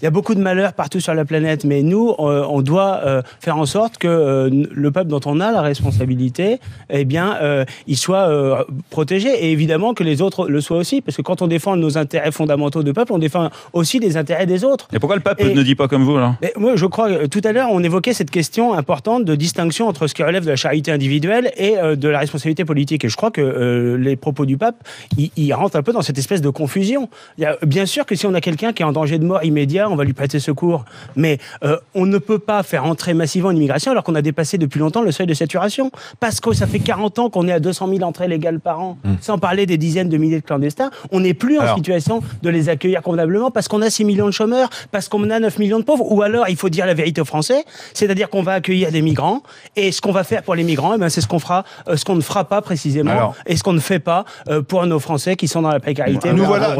Il y a beaucoup de malheurs partout sur la planète, mais nous, euh, on doit euh, faire en sorte que euh, le peuple dont on a la responsabilité, eh bien, il soit protégé. Et évidemment que les autres le soient aussi, parce que quand on défend nos intérêts fondamentaux de peuple, on défend aussi les intérêts des autres. Et pourquoi le pape Et- ne dit pas comme vous alors Mais moi, je crois, euh, tout à l'heure, on évoquait cette question importante de distinction entre ce qui relève de la charité individuelle et de la responsabilité politique. Et je crois que euh, les propos du pape, ils, ils rentrent un peu dans cette espèce de confusion. Il y a, bien sûr que si on a quelqu'un qui est en danger de mort immédiat, on va lui prêter secours. Mais euh, on ne peut pas faire entrer massivement une immigration alors qu'on a dépassé depuis longtemps le seuil de saturation. Parce que ça fait 40 ans qu'on est à 200 000 entrées légales par an, sans parler des dizaines de milliers de clandestins. On n'est plus en situation de les accueillir convenablement parce qu'on a 6 millions de chômeurs, parce qu'on a 9 millions de pauvres. Ou alors, il faut dire la vérité aux Français, c'est-à-dire qu'on va accueillir des migrants. Et ce qu'on va faire pour les migrants, eh ben, c'est ce qu'on fera, euh, ce qu'on ne fera pas précisément, Alors- et ce qu'on ne fait pas euh, pour nos Français qui sont dans la précarité. Nous voilà,